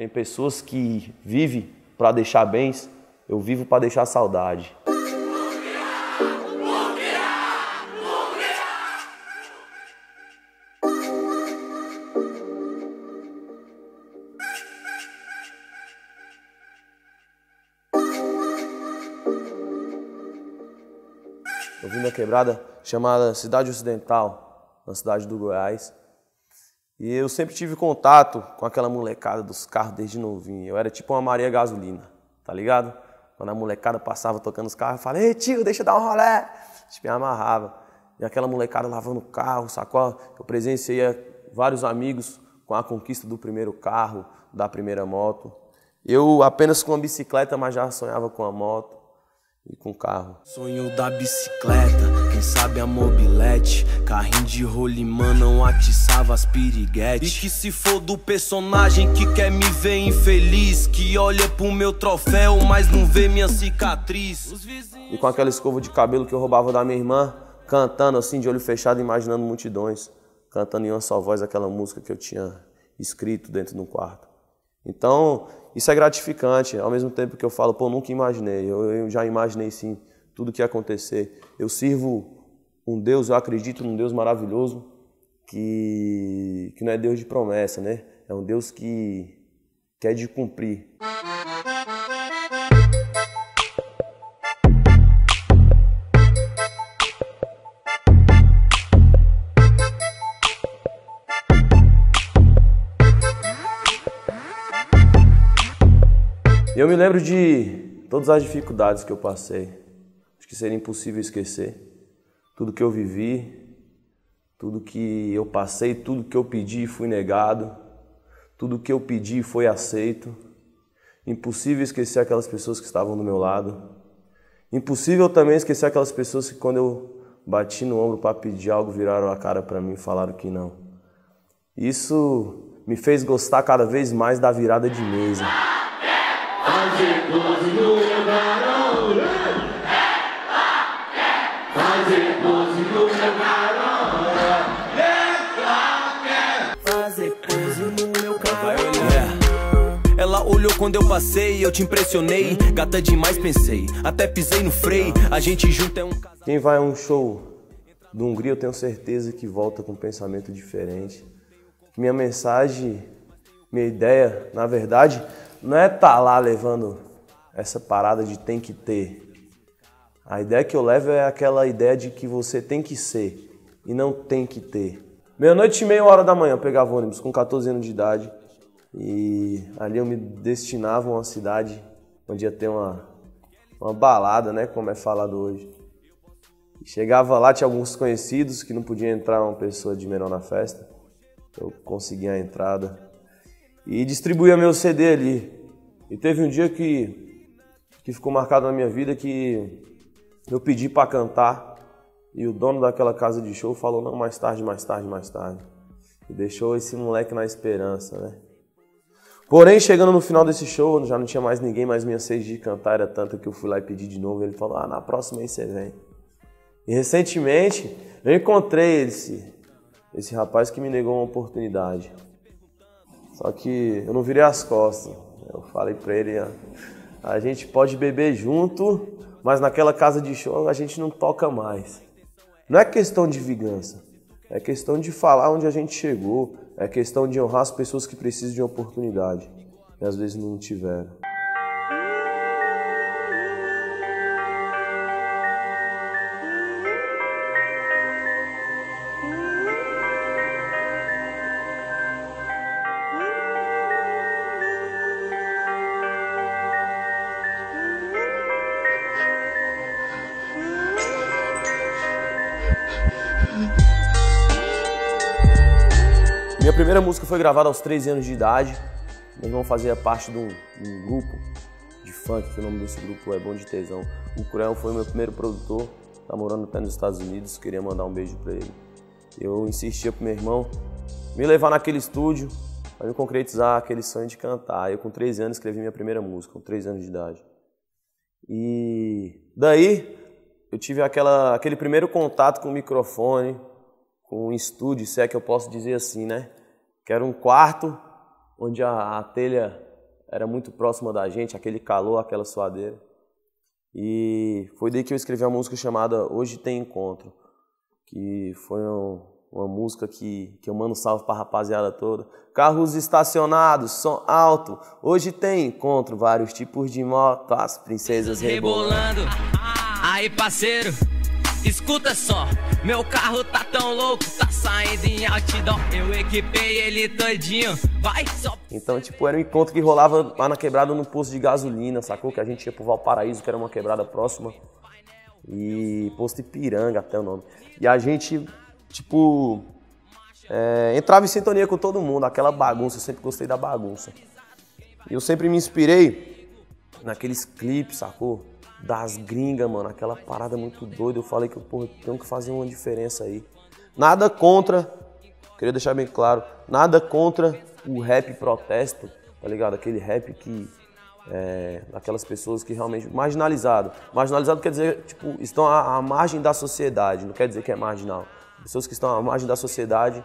Tem pessoas que vivem para deixar bens, eu vivo para deixar saudade. Eu vim da quebrada chamada Cidade Ocidental, na cidade do Goiás. E eu sempre tive contato com aquela molecada dos carros desde novinho. Eu era tipo uma Maria Gasolina, tá ligado? Quando a molecada passava tocando os carros, eu falei, ei tio, deixa eu dar um rolé. Tipo, me amarrava. E aquela molecada lavando o carro, sacou? Eu presenciei vários amigos com a conquista do primeiro carro, da primeira moto. Eu apenas com a bicicleta, mas já sonhava com a moto e com carro. Sonho da bicicleta, quem sabe a mobilete. Carrinho de rolimã não atiçava as piriguetes E que se for do personagem que quer me ver infeliz Que olha pro meu troféu, mas não vê minha cicatriz. E com aquela escova de cabelo que eu roubava da minha irmã Cantando assim de olho fechado, imaginando multidões. Cantando em uma só voz aquela música que eu tinha escrito dentro de um quarto então, isso é gratificante, ao mesmo tempo que eu falo, pô, nunca imaginei, eu, eu já imaginei sim tudo que ia acontecer. Eu sirvo um Deus, eu acredito num Deus maravilhoso, que, que não é Deus de promessa, né? É um Deus que, que é de cumprir. Eu me lembro de todas as dificuldades que eu passei. Acho que seria impossível esquecer. Tudo que eu vivi, tudo que eu passei, tudo que eu pedi fui negado, tudo que eu pedi foi aceito. Impossível esquecer aquelas pessoas que estavam do meu lado. Impossível também esquecer aquelas pessoas que quando eu bati no ombro para pedir algo viraram a cara para mim e falaram que não. Isso me fez gostar cada vez mais da virada de mesa. Fazer pose no meu carão. Fazer pose no meu carão. Fazer pose no meu carão. Ela olhou quando eu passei, eu te impressionei. Gata demais, pensei. Até pisei no freio. A gente junto é um Quem vai a um show do Hungria, eu tenho certeza que volta com um pensamento diferente. Minha mensagem, minha ideia, na verdade, não é estar tá lá levando essa parada de tem que ter. A ideia que eu levo é aquela ideia de que você tem que ser e não tem que ter. Meia-noite e meia hora da manhã eu pegava ônibus com 14 anos de idade e ali eu me destinava a uma cidade onde ia ter uma, uma balada, né, como é falado hoje. chegava lá, tinha alguns conhecidos que não podia entrar uma pessoa de menor na festa. Eu conseguia a entrada e distribuía meu CD ali. E teve um dia que, que ficou marcado na minha vida que eu pedi para cantar e o dono daquela casa de show falou não, mais tarde, mais tarde, mais tarde. E deixou esse moleque na esperança, né? Porém, chegando no final desse show, já não tinha mais ninguém, mas minha sede de cantar era tanta que eu fui lá e pedi de novo. Ele falou: Ah, na próxima aí você vem. E recentemente eu encontrei esse, esse rapaz que me negou uma oportunidade. Só que eu não virei as costas. Eu falei para ele, a gente pode beber junto, mas naquela casa de show a gente não toca mais. Não é questão de vingança, é questão de falar onde a gente chegou, é questão de honrar as pessoas que precisam de uma oportunidade e às vezes não tiveram. Minha primeira música foi gravada aos 13 anos de idade. Meu irmão fazia parte de um, um grupo de funk, que o nome desse grupo é Bom de Tesão. O Curel foi meu primeiro produtor, tá morando até nos Estados Unidos, queria mandar um beijo para ele. Eu insistia pro meu irmão me levar naquele estúdio para me concretizar aquele sonho de cantar. Eu com 13 anos escrevi minha primeira música, com 13 anos de idade. E daí eu tive aquela, aquele primeiro contato com o microfone, um estúdio, se é que eu posso dizer assim, né? Que era um quarto onde a, a telha era muito próxima da gente, aquele calor, aquela suadeira. E foi daí que eu escrevi a música chamada Hoje Tem Encontro, que foi um, uma música que, que eu mando salve pra rapaziada toda. Carros estacionados, som alto, hoje tem encontro, vários tipos de moto, as princesas rebolando. Aí parceiro, escuta só, meu carro tá tão louco, tá saindo em outdoor, eu equipei ele todinho, vai só... Então, tipo, era um encontro que rolava lá na quebrada no posto de gasolina, sacou? Que a gente ia pro Valparaíso, que era uma quebrada próxima, e posto Ipiranga até o nome. E a gente tipo, é, entrava em sintonia com todo mundo, aquela bagunça, eu sempre gostei da bagunça. E eu sempre me inspirei naqueles clipes, sacou? Das gringas, mano, aquela parada muito doida. Eu falei que, porra, tenho que fazer uma diferença aí. Nada contra, queria deixar bem claro, nada contra o rap protesto, tá ligado? Aquele rap que é, daquelas pessoas que realmente marginalizado. Marginalizado quer dizer tipo estão à, à margem da sociedade, não quer dizer que é marginal pessoas que estão à margem da sociedade.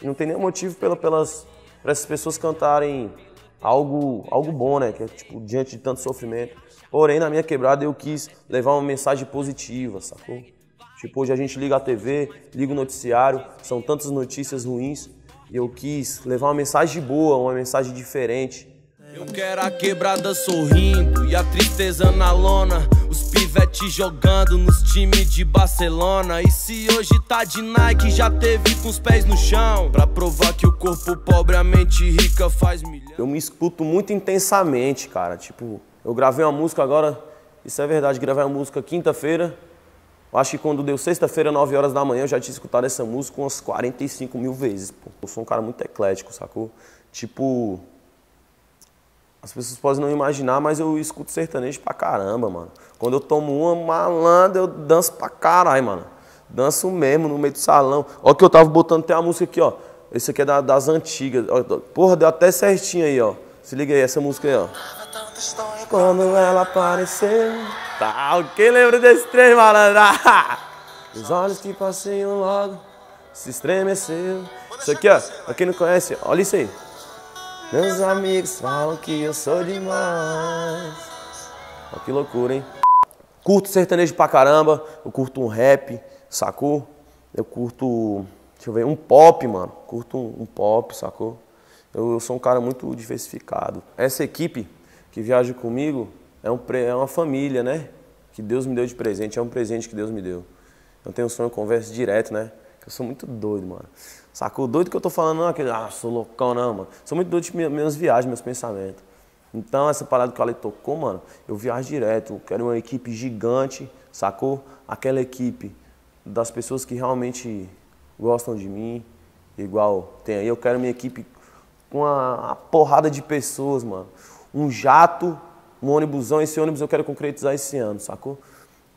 E não tem nenhum motivo pela, pelas, para essas pessoas cantarem algo, algo bom, né? Que é, tipo, diante de tanto sofrimento. Porém, na minha quebrada, eu quis levar uma mensagem positiva, sacou? Tipo, hoje a gente liga a TV, liga o noticiário, são tantas notícias ruins. E eu quis levar uma mensagem boa, uma mensagem diferente. Eu quero a quebrada sorrindo e a tristeza na lona. Os pivete jogando nos times de Barcelona. E se hoje tá de Nike, já teve com os pés no chão. Pra provar que o corpo pobre, a mente rica faz milhão. Eu me escuto muito intensamente, cara. Tipo, eu gravei uma música agora, isso é verdade, gravei uma música quinta-feira. Acho que quando deu sexta-feira, 9 horas da manhã, eu já tinha escutado essa música umas 45 mil vezes. Pô. Eu sou um cara muito eclético, sacou? Tipo, as pessoas podem não imaginar, mas eu escuto sertanejo pra caramba, mano. Quando eu tomo uma malandra, eu danço pra caralho, mano. Danço mesmo no meio do salão. Ó que eu tava botando até a música aqui, ó. Esse aqui é da, das antigas. Porra, deu até certinho aí, ó. Se liga aí, essa música aí, ó. Quando ela apareceu. Tá, o que lembra desse trem, malandro? Os olhos que passeiam logo se estremeceu. Isso aqui, ó. Pra quem não conhece, olha isso aí. Meus amigos falam que eu sou demais. Olha que loucura, hein? Curto sertanejo pra caramba, eu curto um rap, sacou? Eu curto, deixa eu ver, um pop, mano. Curto um, um pop, sacou? Eu, eu, sou um cara muito diversificado. Essa equipe que viaja comigo é, um, é uma família, né? Que Deus me deu de presente, é um presente que Deus me deu. Eu tenho um sonho, conversa direto, né? Eu sou muito doido, mano. Sacou? Doido que eu tô falando, não é aquele, ah, sou loucão, não, mano. Sou muito doido de minhas viagens, meus pensamentos. Então, essa parada que o Ale tocou, mano, eu viajo direto. Eu quero uma equipe gigante, sacou? Aquela equipe das pessoas que realmente gostam de mim, igual tem aí. Eu quero minha equipe com uma porrada de pessoas, mano. Um jato, um ônibusão. Esse ônibus eu quero concretizar esse ano, sacou?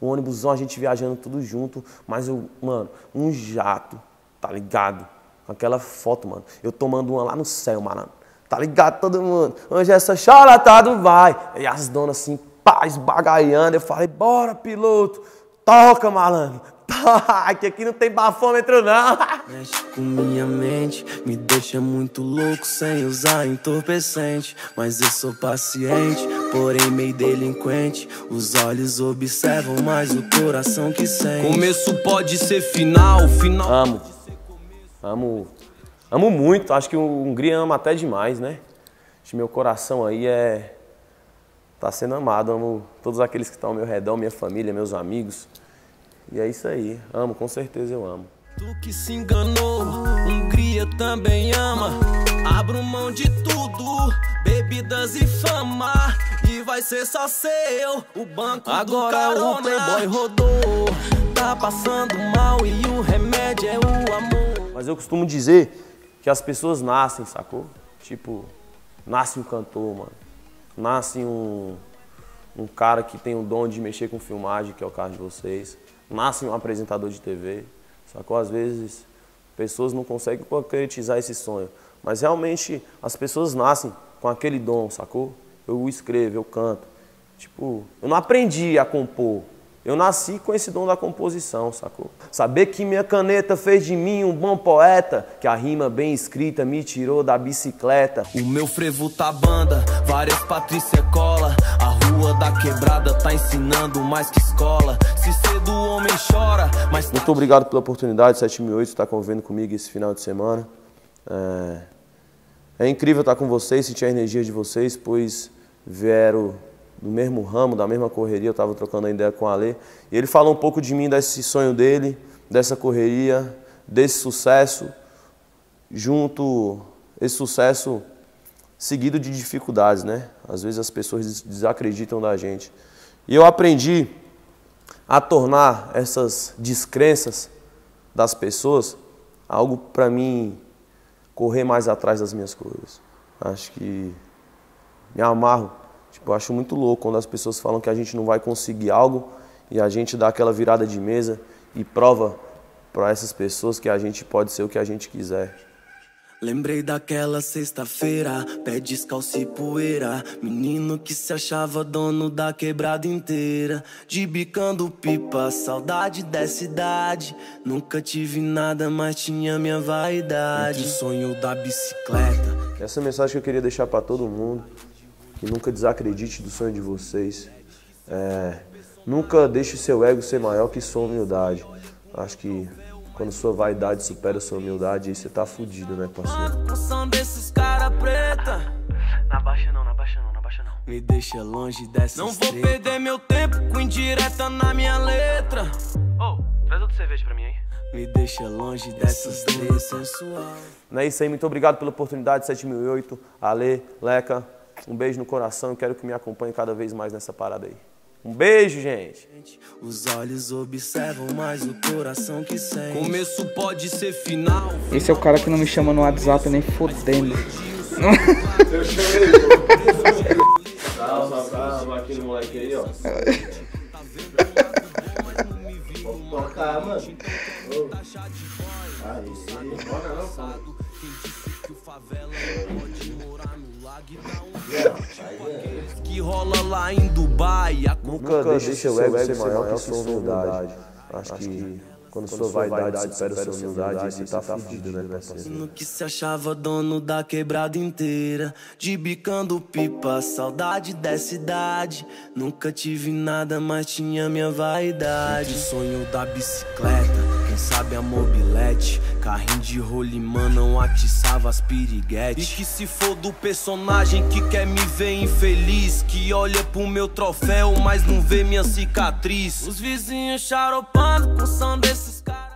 Um ônibusão, a gente viajando tudo junto. Mas eu, mano, um jato, tá ligado? Aquela foto, mano. Eu tomando uma lá no céu, mano. Tá ligado todo mundo? Hoje essa choratado vai. E as donas assim, pá, esbagaiando. Eu falei, bora, piloto. Toca, malandro. Que aqui não tem bafômetro, não. Mexe com minha mente, me deixa muito louco sem usar entorpecente. Mas eu sou paciente, porém meio delinquente. Os olhos observam mais o coração que sente. Começo pode ser final, final. Amo. Amo, amo muito, acho que o Hungria ama até demais, né? Acho que meu coração aí é. tá sendo amado. Amo todos aqueles que estão ao meu redor, minha família, meus amigos. E é isso aí. Amo, com certeza eu amo. Tu que se enganou, Hungria também ama. Abro mão de tudo, bebidas e fama. E vai ser só seu, o banco Agora do o playboy rodou. Tá passando mal e o remédio é o amor. Mas eu costumo dizer que as pessoas nascem, sacou? Tipo, nasce um cantor, mano. Nasce um, um cara que tem o dom de mexer com filmagem, que é o caso de vocês. Nasce um apresentador de TV, sacou? Às vezes, pessoas não conseguem concretizar esse sonho. Mas realmente, as pessoas nascem com aquele dom, sacou? Eu escrevo, eu canto. Tipo, eu não aprendi a compor, Eu nasci com esse dom da composição, sacou? Saber que minha caneta fez de mim um bom poeta, que a rima bem escrita me tirou da bicicleta. O meu frevo tá banda, várias Patrícia cola. A da quebrada tá ensinando mais que escola. Se cedo o homem chora, mas. Muito obrigado pela oportunidade, 7008, estar convivendo comigo esse final de semana. É, é incrível estar com vocês, sentir a energia de vocês, pois vieram do mesmo ramo, da mesma correria, eu estava trocando a ideia com o Ale, e ele falou um pouco de mim, desse sonho dele, dessa correria, desse sucesso, junto, esse sucesso seguido de dificuldades, né? Às vezes as pessoas desacreditam da gente. E eu aprendi a tornar essas descrenças das pessoas algo para mim correr mais atrás das minhas coisas. Acho que me amarro Tipo, eu acho muito louco quando as pessoas falam que a gente não vai conseguir algo e a gente dá aquela virada de mesa e prova para essas pessoas que a gente pode ser o que a gente quiser. Lembrei daquela sexta-feira, pé descalço e poeira. Menino que se achava dono da quebrada inteira. De bicando pipa, saudade dessa idade. Nunca tive nada, mas tinha minha vaidade. Entre o sonho da bicicleta. Essa mensagem que eu queria deixar para todo mundo que nunca desacredite do sonho de vocês. É, nunca deixe seu ego ser maior que sua humildade. Acho que quando sua vaidade supera sua humildade, aí você tá fudido, né, parceiro? desses cara preta. Na baixa não, na baixa não, na baixa não. Me deixa longe dessa Não vou perder meu tempo com indireta na minha letra. Ô, oh, traz outra cerveja pra mim aí. Me deixa longe dessas três sensual. Não é isso aí, muito obrigado pela oportunidade, 7008, Ale, Leca, um beijo no coração e quero que me acompanhe cada vez mais nessa parada aí. Um beijo, gente. Os olhos observam mais o coração que sente. Começo pode ser final. Esse é o cara que não me chama no WhatsApp nem fodendo. Eu chamei. Calma, calma, aqui no moleque aí, ó. Vamos tocar, mano. Aí, sim. Bora não, pô. Que rola lá em Dubai. Nunca, deixe seu ego ser maior que sua humildade. Acho que quando sua vaidade supera sua humildade, você tá fudido, né, parceiro? No que se achava dono da quebrada inteira, de bicando pipa, saudade dessa idade. Nunca tive nada, mas tinha minha vaidade. O sonho da bicicleta quem sabe a mobilete, carrinho de rolimã não atiçava as piriguetes. E que se for do personagem que quer me ver infeliz, que olha pro meu troféu, mas não vê minha cicatriz. Os vizinhos charopando com som desses caras.